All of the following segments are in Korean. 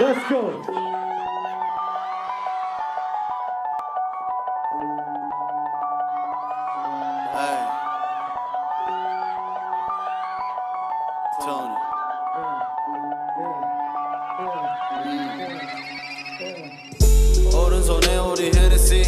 Let's go. Hey. Tony. 오른손에 우리 헤르시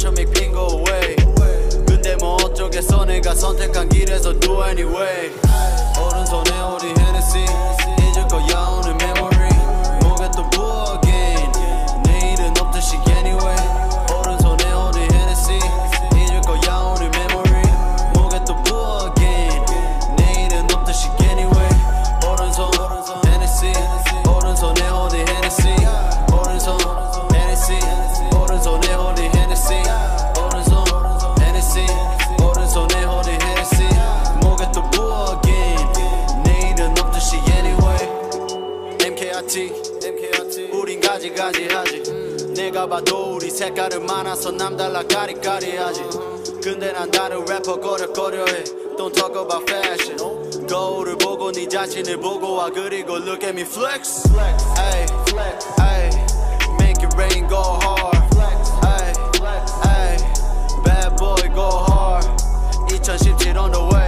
마셔 make pain go away. 근데 뭐 어쩌겠어 내가 선택한 길에서 do anyway. 오른손에 우리 헤르시 잊을 거야 오늘 목에 MKRT, MKRT 우린 가지가지하지. 음. 내가 봐도 우리 색깔은 많아서 남달라 까리까리하지. 음. 근데 난 다른 래퍼 거려거려해. Don't talk about fashion. no. 거울을 보고 네 자신을 보고 와. 그리고 look at me flex. Flex ay, flex ay, make it rain go hard. Flex ay, flex ay, bad boy go hard. 2017 on the way.